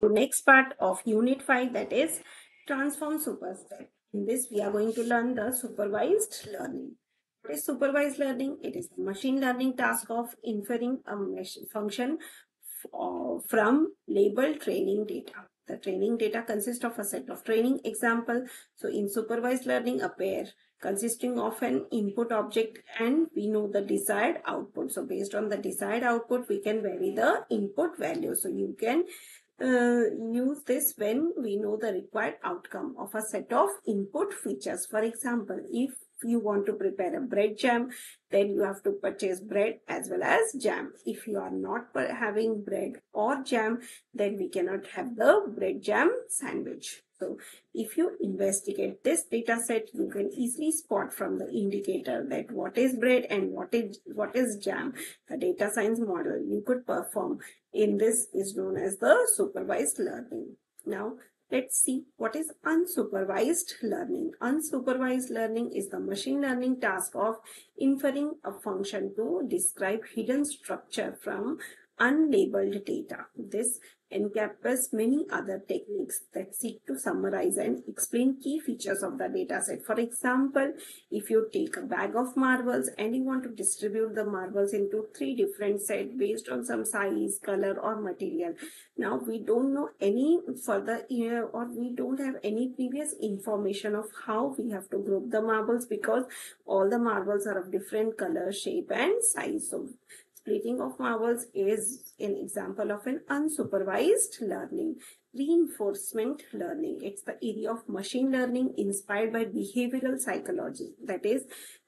to next part of unit 5 that is transform superstep. In this we are going to learn the supervised learning. What is supervised learning? It is the machine learning task of inferring a function uh, from labeled training data. The training data consists of a set of training example. So in supervised learning, a pair consisting of an input object and we know the desired output. So based on the desired output, we can vary the input value. So you can uh, use this when we know the required outcome of a set of input features. For example, if you want to prepare a bread jam, then you have to purchase bread as well as jam. If you are not having bread or jam, then we cannot have the bread jam sandwich. So if you investigate this data set, you can easily spot from the indicator that what is bread and what is what is jam. The data science model you could perform in this is known as the supervised learning. Now Let's see what is unsupervised learning. Unsupervised learning is the machine learning task of inferring a function to describe hidden structure from unlabeled data. This encompasses many other techniques that seek to summarize and explain key features of the dataset. For example, if you take a bag of marbles and you want to distribute the marbles into three different sets based on some size, color or material. Now we don't know any further or we don't have any previous information of how we have to group the marbles because all the marbles are of different color, shape and size. So Splitting of marbles is an example of an unsupervised learning. Reinforcement learning. It's the area of machine learning inspired by behavioral psychology. That is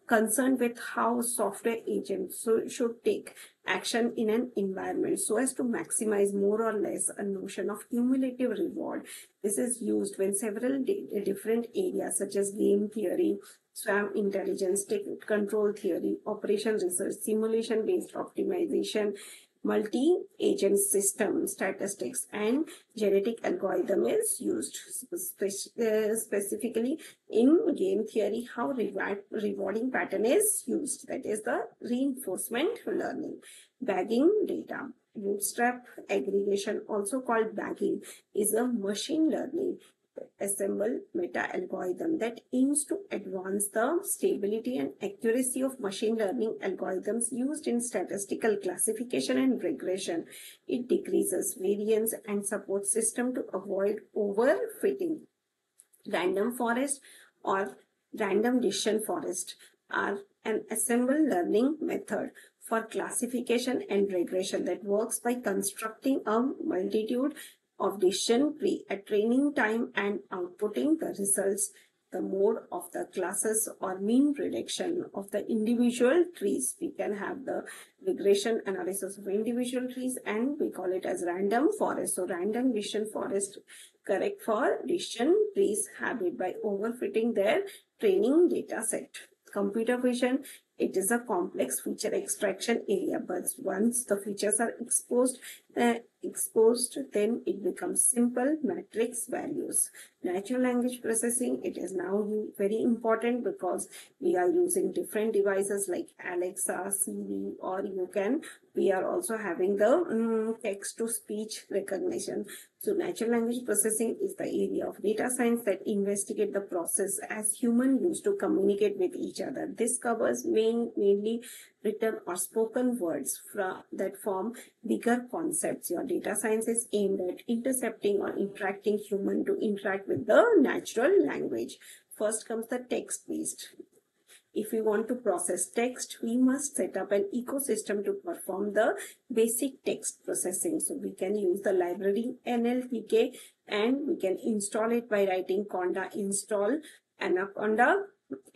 concerned with how software agents should take action in an environment so as to maximize more or less a notion of cumulative reward. This is used when several different areas such as game theory, swarm intelligence, control theory, operation research, simulation based optimization, multi-agent system statistics and genetic algorithm is used Spe uh, specifically in game theory. How reward rewarding pattern is used that is the reinforcement learning. Bagging data bootstrap aggregation also called bagging is a machine learning ensemble meta algorithm that aims to advance the stability and accuracy of machine learning algorithms used in statistical classification and regression. It decreases variance and supports system to avoid overfitting. Random forest or random decision forest are an ensemble learning method for classification and regression that works by constructing a multitude of decision tree at training time and outputting the results the mode of the classes or mean prediction of the individual trees. We can have the regression analysis of individual trees and we call it as random forest. So random decision forest correct for decision trees habit by overfitting their training data set. Computer vision, it is a complex feature extraction area but once the features are exposed, uh, exposed, then it becomes simple matrix values. Natural language processing, it is now very important because we are using different devices like Alexa, Siri, or you can, we are also having the um, text to speech recognition. So natural language processing is the area of data science that investigate the process as human use to communicate with each other. This covers main, mainly written or spoken words from, that form bigger concepts. Your data science is aimed at intercepting or interacting human to interact with the natural language. First comes the text-based. If we want to process text, we must set up an ecosystem to perform the basic text processing. So we can use the library NLTK and we can install it by writing conda install anaconda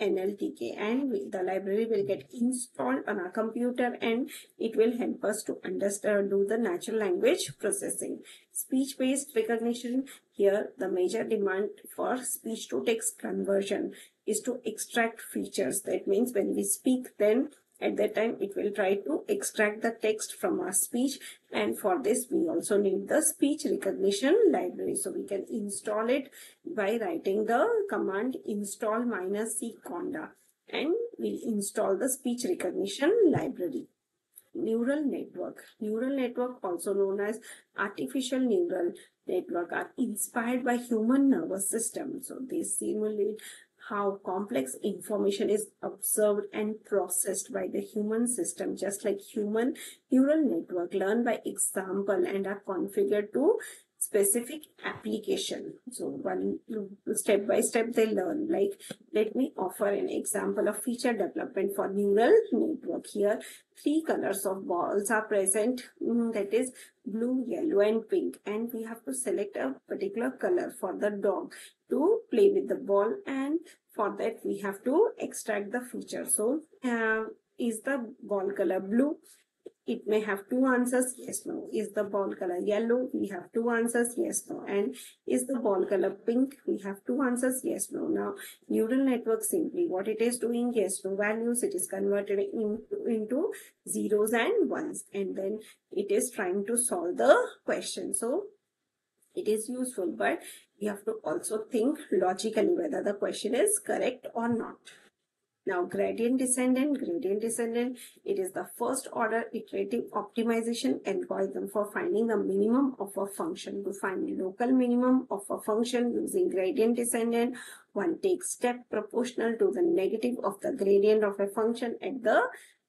NLTK and the library will get installed on our computer and it will help us to understand do the natural language processing. Speech-based recognition here the major demand for speech to text conversion is to extract features that means when we speak then at that time, it will try to extract the text from our speech. And for this, we also need the speech recognition library. So we can install it by writing the command install minus c conda. And we'll install the speech recognition library neural network. Neural network also known as artificial neural network are inspired by human nervous system. So they simulate how complex information is observed and processed by the human system just like human neural network learn by example and are configured to specific application. So one step by step they learn. Like let me offer an example of feature development for neural network. Here three colors of balls are present mm, that is blue, yellow and pink and we have to select a particular color for the dog to play with the ball and for that we have to extract the feature. So uh, is the ball color blue? it may have two answers yes no. Is the ball color yellow? We have two answers yes no. And is the ball color pink? We have two answers yes no. Now neural network simply what it is doing yes no values it is converted into, into zeros and ones. And then it is trying to solve the question. So it is useful but you have to also think logically whether the question is correct or not now gradient descendant, gradient descendant, it is the first order iterative optimization algorithm for finding the minimum of a function. To find the local minimum of a function using gradient descendant, one takes step proportional to the negative of the gradient of a function at the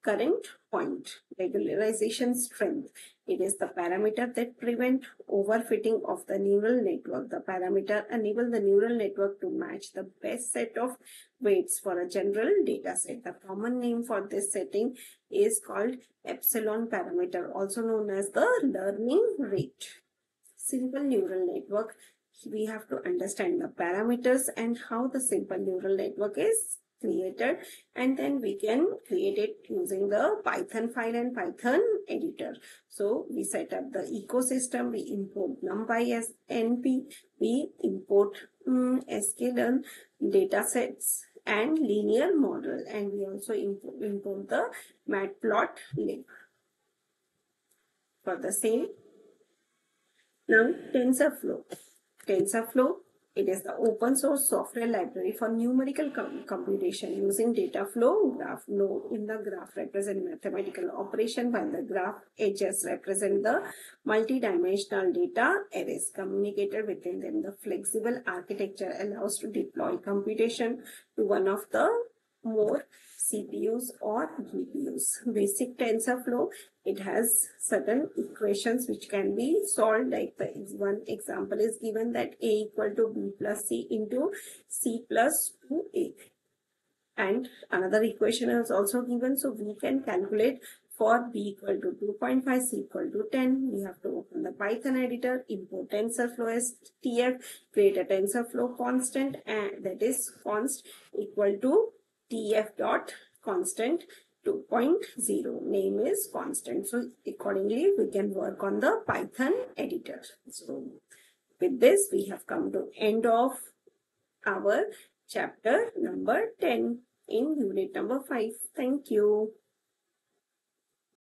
current point regularization strength. It is the parameter that prevent overfitting of the neural network. The parameter enable the neural network to match the best set of weights for a general data set. The common name for this setting is called epsilon parameter also known as the learning rate. Simple neural network. We have to understand the parameters and how the simple neural network is created and then we can create it using the python file and python editor. So we set up the ecosystem we import numpy as np we import um, sklearn data sets and linear model and we also import, import the matplotlib for the same now tensorflow. Tensorflow it is the open source software library for numerical com computation using data flow graph node in the graph represent mathematical operation while the graph edges represent the multidimensional data arrays communicated within them. The flexible architecture allows to deploy computation to one of the more CPUs or GPUs. Basic TensorFlow, it has certain equations which can be solved like the one example is given that A equal to B plus C into C plus 2A. And another equation is also given so we can calculate for b equal to 2.5 c equal to 10 we have to open the python editor import tensorflow as tf create a tensorflow constant and that is const equal to tf dot constant 2.0 name is constant. So accordingly we can work on the python editor. So with this we have come to end of our chapter number 10 in unit number 5 thank you